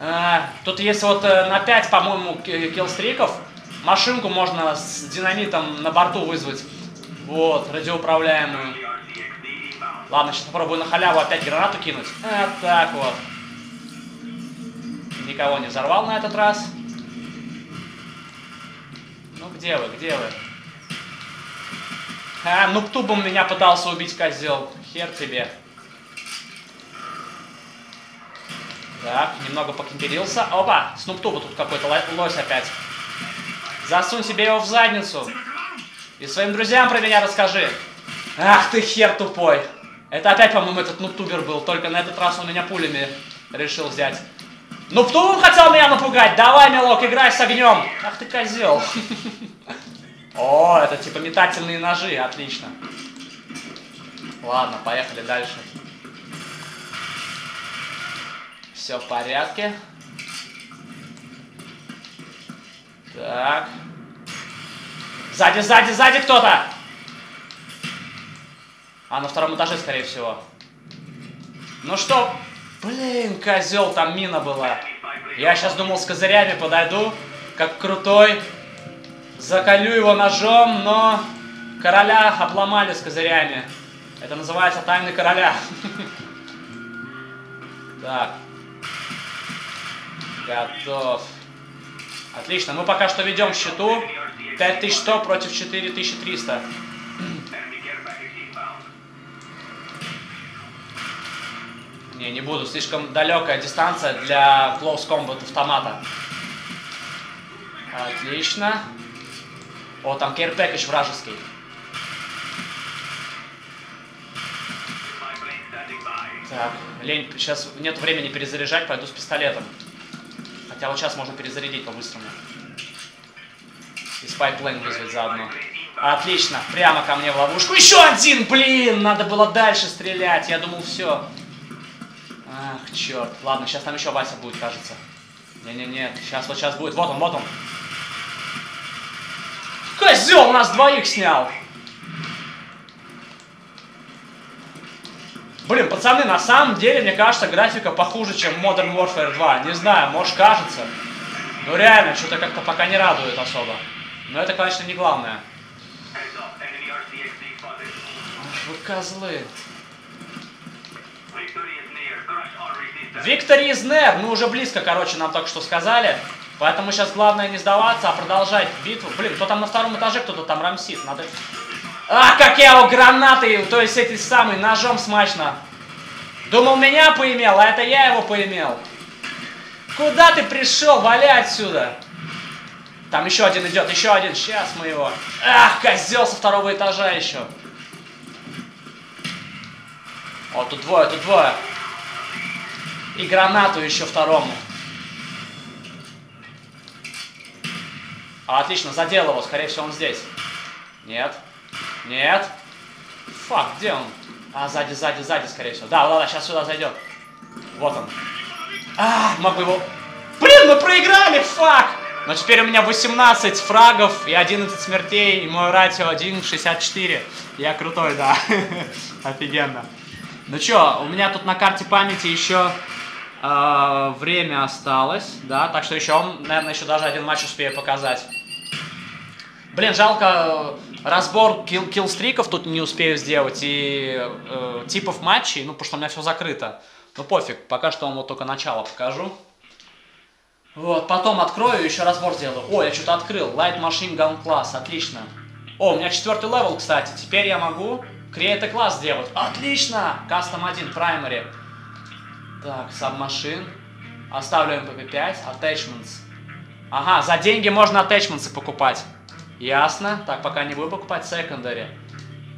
А, тут есть вот э, на 5, по-моему, киллстриков. Машинку можно с динамитом на борту вызвать. Вот, радиоуправляемую. Ладно, сейчас попробую на халяву опять гранату кинуть. Вот так вот. Никого не взорвал на этот раз. Ну где вы, где вы? А, ну тубом меня пытался убить козел. Хер тебе. Так, немного покемперился. Опа, снуптуба тут какой-то ло- лось опять. Засунь себе его в задницу. И своим друзьям про меня расскажи. Ах ты хер тупой. Это опять, по-моему, этот нуптубер был, только на этот раз он меня пулями решил взять. Нуптубом хотел меня напугать? Давай, милок, играй с огнем. Ах ты козел. О, это типа метательные ножи, отлично. Ладно, поехали дальше. Все в порядке. Так. Сзади, сзади, сзади кто-то! А, на втором этаже, скорее всего. Ну что? Блин, козел, там мина была. Я сейчас думал с козырями подойду, как крутой. Заколю его ножом, но короля обломали с козырями. Это называется тайны короля. Так. Готов. Отлично, мы пока что ведем счету. 5100 против 4300. Не, не буду. Слишком далекая дистанция для close combat автомата. Отлично. О, там package вражеский. Так, лень, сейчас нет времени перезаряжать, пойду с пистолетом. Хотя вот сейчас можно перезарядить по-быстрому. И спайплейн вызвать заодно. Отлично, прямо ко мне в ловушку. Еще один, блин, надо было дальше стрелять. Я думал, все. Ах, черт. Ладно, сейчас там еще Вася будет, кажется. Не-не-не, сейчас вот сейчас будет. Вот он, вот он. Козел, нас двоих снял. Блин, пацаны, на самом деле, мне кажется, графика похуже, чем Modern Warfare 2. Не знаю, может кажется. Но реально, что-то как-то пока не радует особо. Но это, конечно, не главное. Вы козлы. Victory is near. Мы уже близко, короче, нам только что сказали. Поэтому сейчас главное не сдаваться, а продолжать битву. Блин, кто там на втором этаже, кто-то там рамсит. Надо... Ах, как я его гранатой, то есть эти самые, ножом смачно. Думал, меня поимел, а это я его поимел. Куда ты пришел? Валяй отсюда. Там еще один идет, еще один. Сейчас мы его. Ах, козел со второго этажа еще. О, тут двое, тут двое. И гранату еще второму. А, отлично, задел его. Скорее всего, он здесь. Нет. Нет. Фак, где он? А, сзади, сзади, сзади, скорее всего. Да, ладно, сейчас сюда зайдет. Вот он. А, могу его... Блин, мы проиграли, фак! Но теперь у меня 18 фрагов и 11 смертей, и мой ратио 1.64. Я крутой, да. Офигенно. Ну чё, у меня тут на карте памяти еще э, время осталось, да, так что еще, наверное, еще даже один матч успею показать. Блин, жалко, разбор килл киллстриков тут не успею сделать и э, типов матчей, ну, потому что у меня все закрыто. Ну, пофиг, пока что вам вот только начало покажу. Вот, потом открою, еще разбор сделаю. О, я что-то открыл. Light Machine Gun класс, отлично. О, у меня четвертый левел, кстати. Теперь я могу Create класс сделать. Отлично! Custom 1, Primary. Так, Submachine. Оставлю MP5. Attachments. Ага, за деньги можно attachments покупать. Ясно. Так, пока не буду покупать Secondary.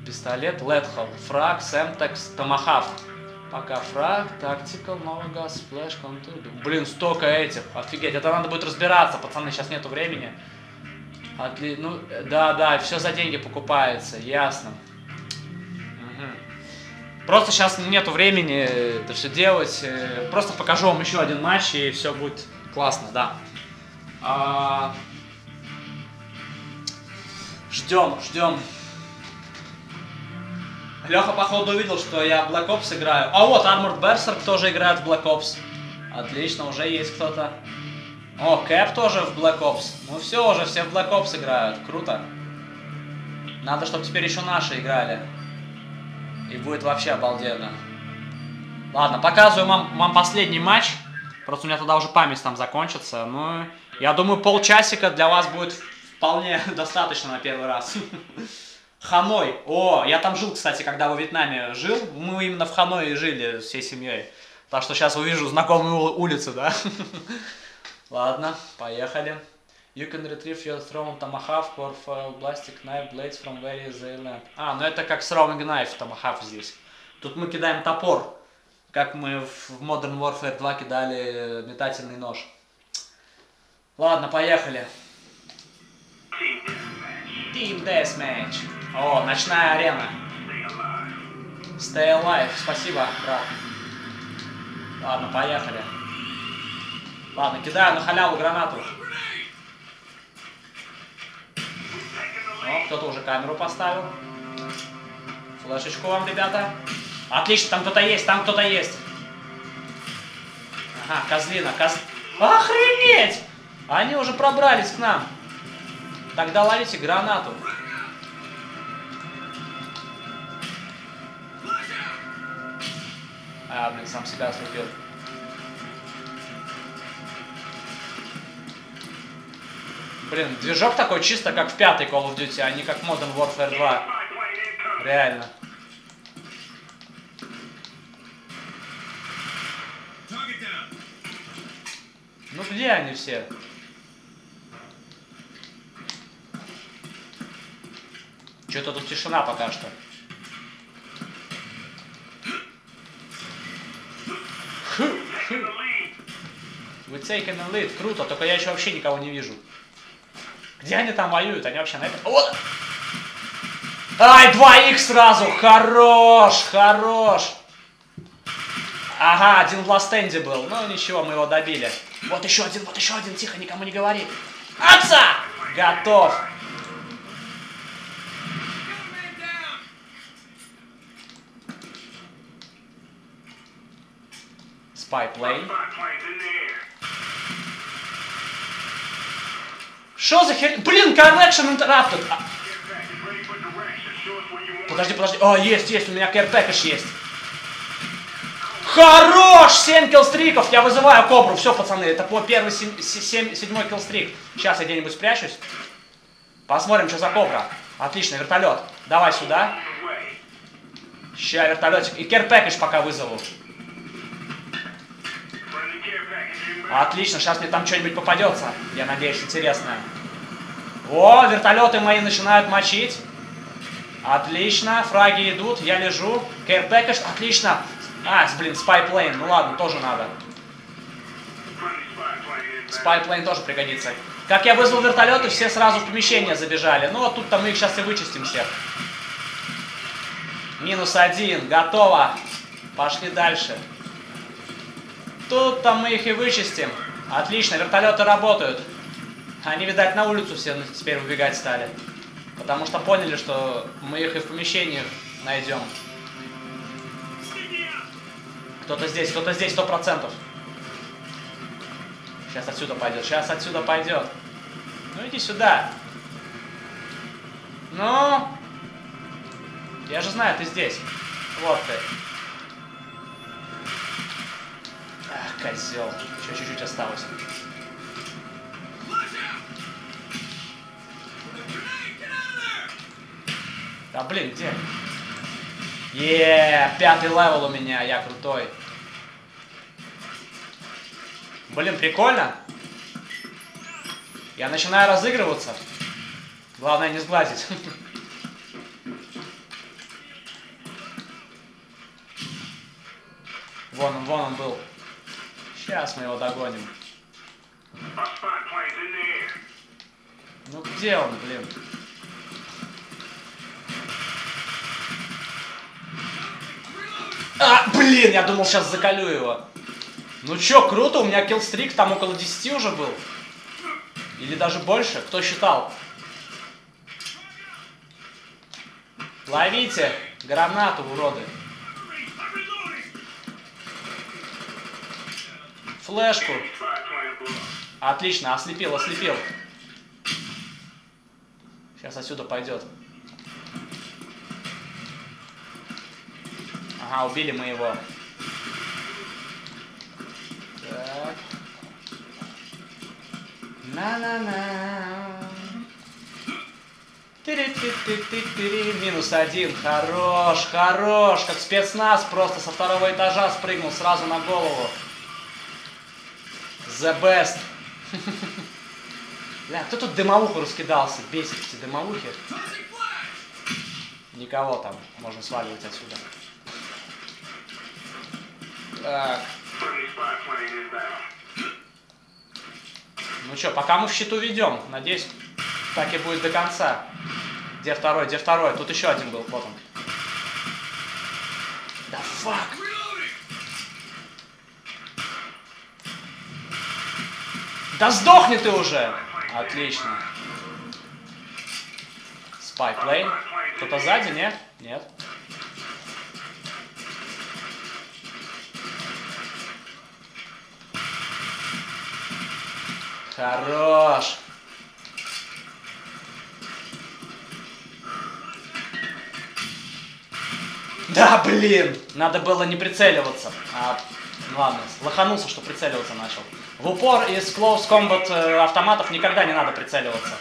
Пистолет, Lethal, Frag, Semtex, Tomahawk. Пока Frag, Tactical, Nova Gas, Flash, Concussion. Блин, столько этих. Офигеть, это надо будет разбираться, пацаны, сейчас нету времени. Отли... Ну, э, да, да, все за деньги покупается, ясно. Мгм. Просто сейчас нету времени это все делать. э, Просто покажу вам еще один матч, и все будет классно, да. А, Ждем, ждем. Леха, походу, увидел, что я Black Ops играю. А вот, Armored Berserk тоже играет в Black Ops. Отлично, уже есть кто-то. О, Кэп тоже в Black Ops. Ну все, уже все в Black Ops играют. Круто. Надо, чтобы теперь еще наши играли. И будет вообще обалденно. Ладно, показываю вам, вам последний матч. Просто у меня тогда уже память там закончится. Ну, я думаю, полчасика для вас будет вполне достаточно на первый раз. Ханой. О, я там жил, кстати, когда во Вьетнаме жил. Мы именно в Ханое жили всей семьей. Так что сейчас увижу знакомые улицы, да? Ладно, поехали. You can retrieve your thrown tomahawk or plastic knife blades from they land. А, ну это как throwing knife, tomahawk здесь. Тут мы кидаем топор, как мы в Modern Warfare 2 кидали метательный нож. Ладно, поехали. Team Deathmatch. О, ночная арена. Stay alive. Спасибо, брат. Ладно, поехали. Ладно, кидаю на халяву гранату. О, кто-то уже камеру поставил. Флешечку вам, ребята. Отлично, там кто-то есть, там кто-то есть. Ага, козлина, коз... Охренеть! Они уже пробрались к нам. Тогда ловите гранату. А, блин, сам себя ослепил. Блин, движок такой чисто как в пятой Call of Duty, а не как Modern Warfare 2. Реально. Ну где они все? Что-то тут тишина пока что. Вы taking the lead. Круто, только я еще вообще никого не вижу. Где они там воюют? Они вообще на это... Вот! Ай, 2х сразу! Хорош, хорош! Ага, один в ластенде был. Ну, ничего, мы его добили. Вот еще один, вот еще один. Тихо, никому не говори. Отца! Готов. Spy plane. Что за хер... Блин, connection interrupted. А... Подожди, подожди. О, есть, есть, у меня package есть. Хорош! 7 киллстриков! Я вызываю кобру. Все, пацаны, это по первый сем... Сем... седьмой киллстрик. Сейчас я где-нибудь спрячусь. Посмотрим, что за кобра. Отлично, вертолет. Давай сюда. Ща вертолетик. И package пока вызову. Отлично, сейчас мне там что-нибудь попадется. Я надеюсь, интересное. О, вертолеты мои начинают мочить. Отлично, фраги идут, я лежу. Package, отлично. А, блин, спайплейн, ну ладно, тоже надо. Спайплейн тоже пригодится. Как я вызвал вертолеты, все сразу в помещение забежали. Ну, вот тут-то мы их сейчас и вычистим всех. Минус один, готово. Пошли дальше. Тут-то мы их и вычистим. Отлично, вертолеты работают. Они, видать, на улицу все теперь убегать стали. Потому что поняли, что мы их и в помещениях найдем. Кто-то здесь, кто-то здесь, сто процентов. Сейчас отсюда пойдет, сейчас отсюда пойдет. Ну иди сюда. Ну. Я же знаю, ты здесь. Вот ты. Козел. Еще чуть-чуть осталось. Да блин, где? Еее, пятый левел у меня, я крутой. Блин, прикольно. Я начинаю разыгрываться. Главное не сглазить. Вон он, вон он был. Сейчас мы его догоним. Ну где он, блин? А, блин, я думал, сейчас заколю его. Ну чё, круто, у меня киллстрик там около 10 уже был. Или даже больше, кто считал? Ловите гранату, уроды. Флешку. Отлично, ослепил, ослепил. Сейчас отсюда пойдет. Ага, убили мы его. Так. На-на-на. Минус один. Хорош, хорош. Как спецназ просто со второго этажа спрыгнул сразу на голову. The best. Бля, кто тут дымовуху раскидался? Бесит эти дымовухи. Никого там. Можно сваливать отсюда. Так. Ну что, пока мы в счету ведем. Надеюсь, так и будет до конца. Где второй? Где второй? Тут еще один был. Вот он. Да fuck. Да сдохни ты уже! Отлично. Spy plane. Кто-то сзади, нет? Нет. Хорош. Да, блин! Надо было не прицеливаться. А, ладно, лоханулся, что прицеливаться начал. В упор из Close Combat э, автоматов никогда не надо прицеливаться.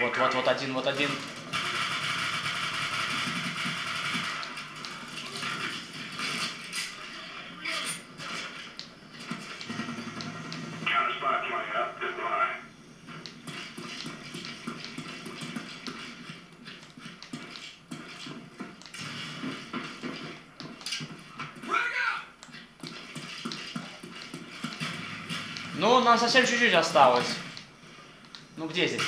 Вот, вот, вот один, вот один. Ну, нам совсем чуть-чуть осталось. Ну, где здесь?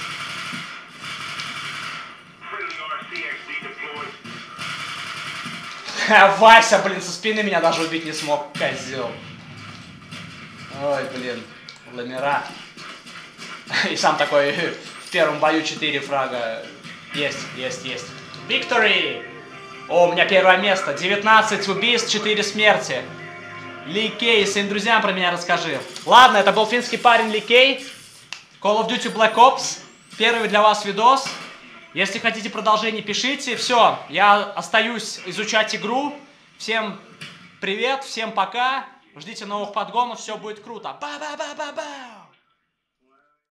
Вася, блин, со спины меня даже убить не смог, козел. Ой, блин, ламера. И сам такой в первом бою 4 фрага. Есть, есть, есть. Victory! О, у меня первое место. 19 убийств, 4 смерти. Ликей, своим друзьям про меня расскажи. Ладно, это был финский парень Ликей. Call of Duty Black Ops. Первый для вас видос. Если хотите продолжение, пишите. Все, я остаюсь изучать игру. Всем привет, всем пока. Ждите новых подгонов, все будет круто. Ба-ба-ба-ба-ба!